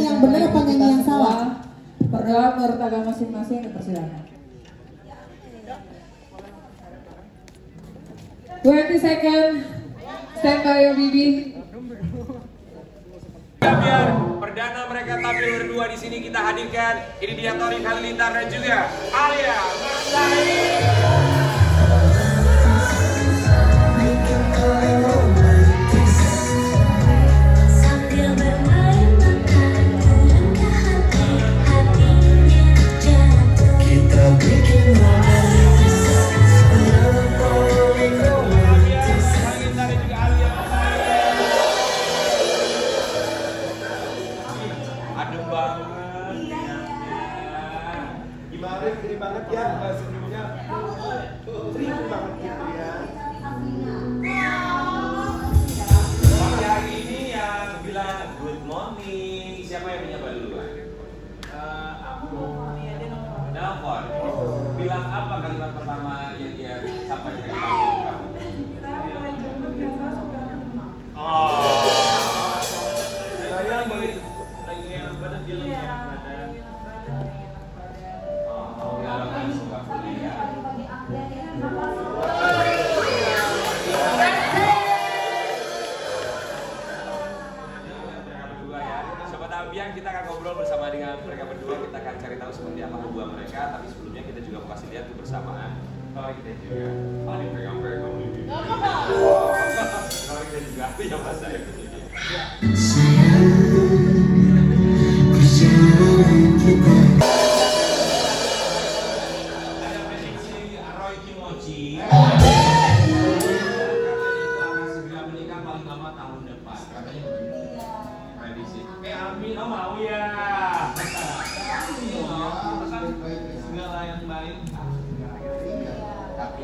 nyanyi yang benar apa nyanyi yang salah? Berdoa menurut agama masing-masing dipersilakan. 20 second. Stand by your baby. Biar perdana mereka tampil berdua di sini kita hadirkan. Ini dia Tori Halilintar dan juga Alia Marsari. Gimana gini banget ya eh, senyumnya Sering banget gitu ya Pagi hari ini yang bilang good morning. Siapa yang menyapa duluan? Nelpon. Bilang apa kalimat pertama yang dia sampaikan ke kamu? Oh. Saya boleh lagi yang badan dia lagi Kalau kita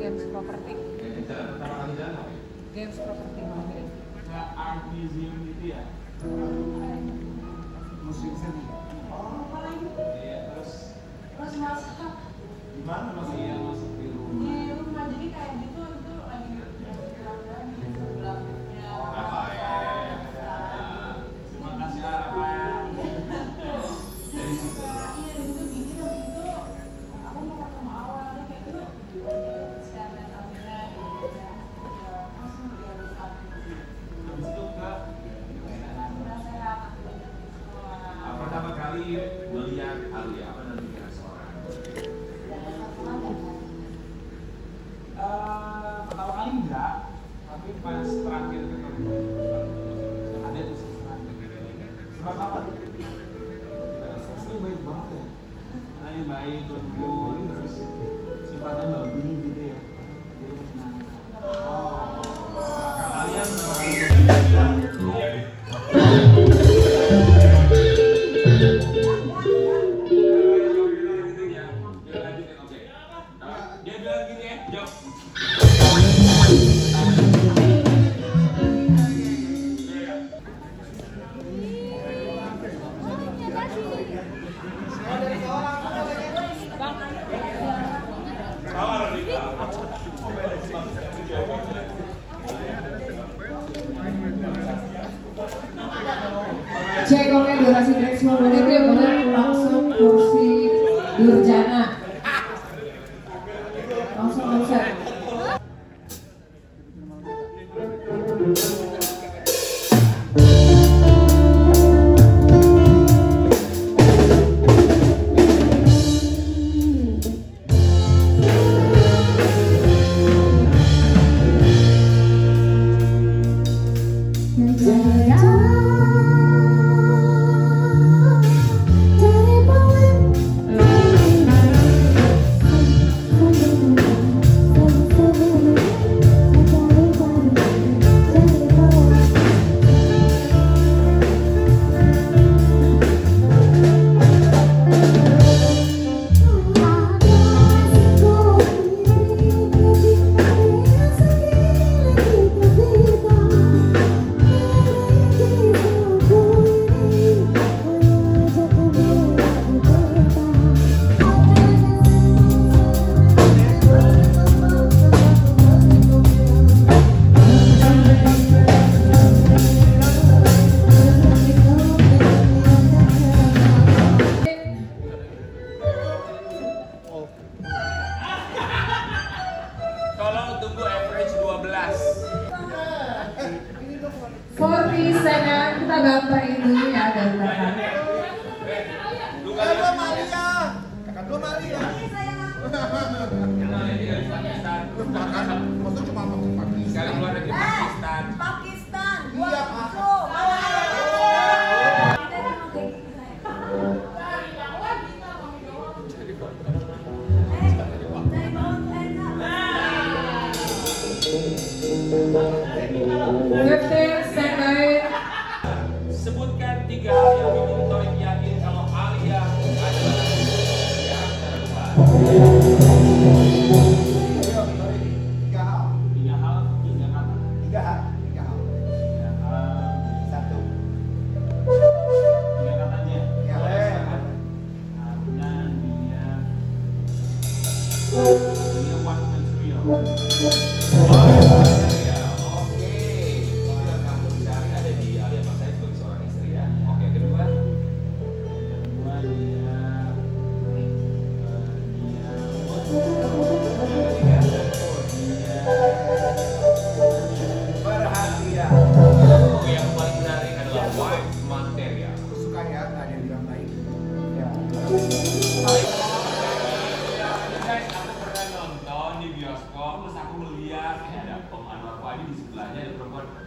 Games property. Kita pertama kali jalan apa? Games property. kayak art museum gitu ya musik seni iya terus Terus masak gimana mas gini ya, jawab. Cek oke durasi break 10 menit ya boleh langsung kursi Durjana. bapak ini ada belakang. Lu Maria. Lu Maria. Maksudnya cuma makan Pakistan. Sekali keluar Pakistan.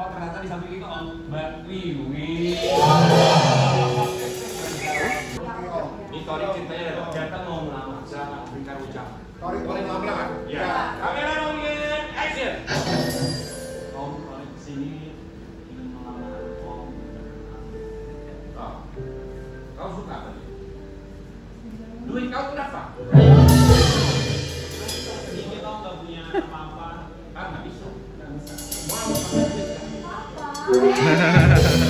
oh ternyata di samping itu om. Mbak Wiwi. Ini Tori ceritanya datang mau melamar sana berikan ucap Tori boleh ハハハハ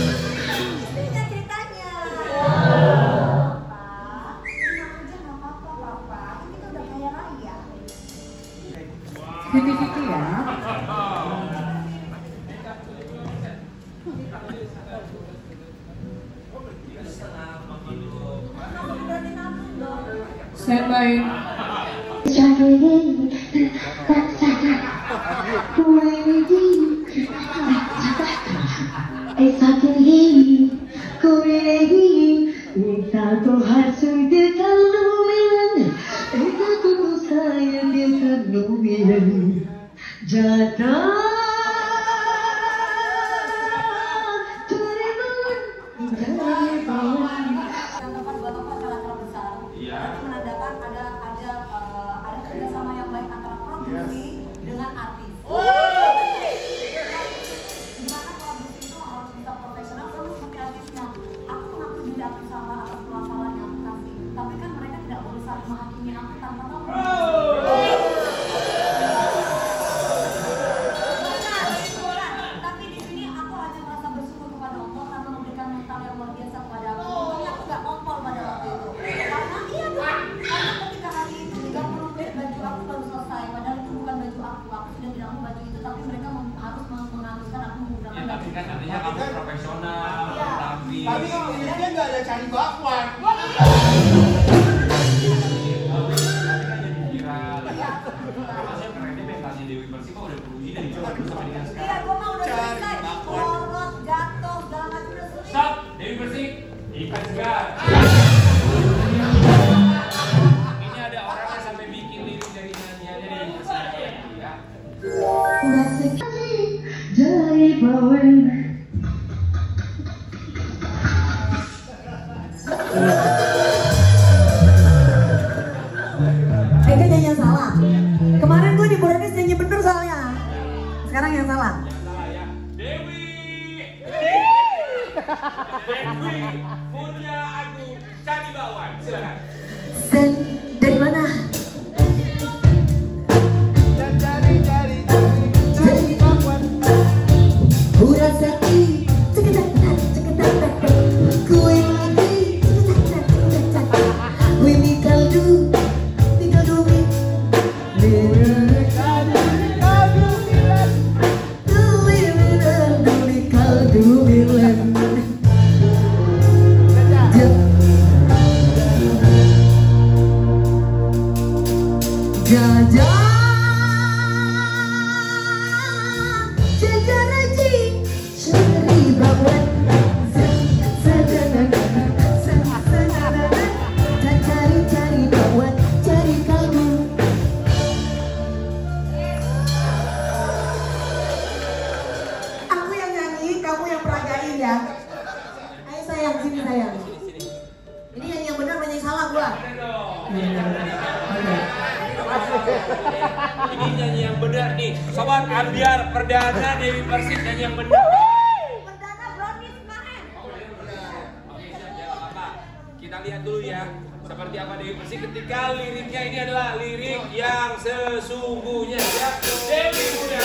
I can hear you calling me without the Yeah. Murya Agung silakan. Dan dari mana Kita lihat dulu ya. Seperti apa Dewi Persik ketika liriknya ini adalah lirik yang sesungguhnya ya. Dewi Muda.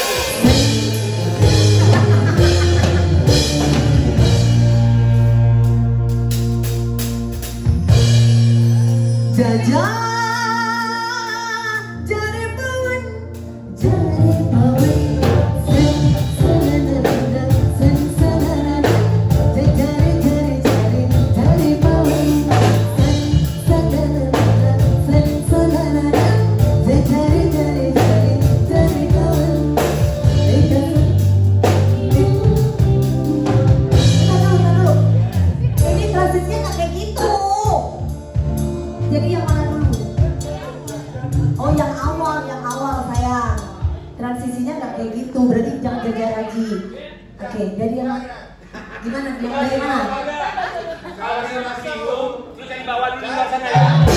Jajah gitu, berarti jangan jajar lagi. Oke, jadi yang gimana? Yang bagaimana? Kalau masih bingung, cari bawah dulu luar sana ya.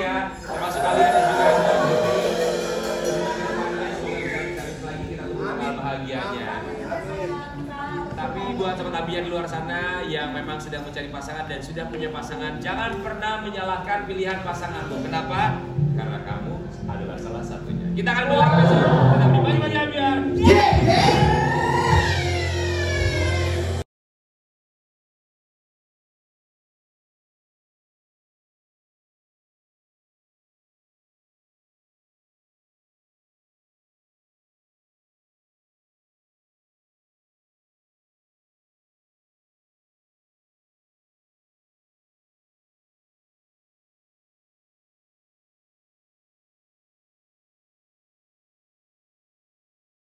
Ya. Termasuk kalian dan juga tunggu bahagianya. Tapi buat teman Abian di luar sana yang memang sedang mencari pasangan dan sudah punya pasangan, jangan pernah menyalahkan pilihan pasanganmu. Kenapa? Karena kamu adalah salah satunya. Kita akan besok. Tetap di Bagi Bagi Abian.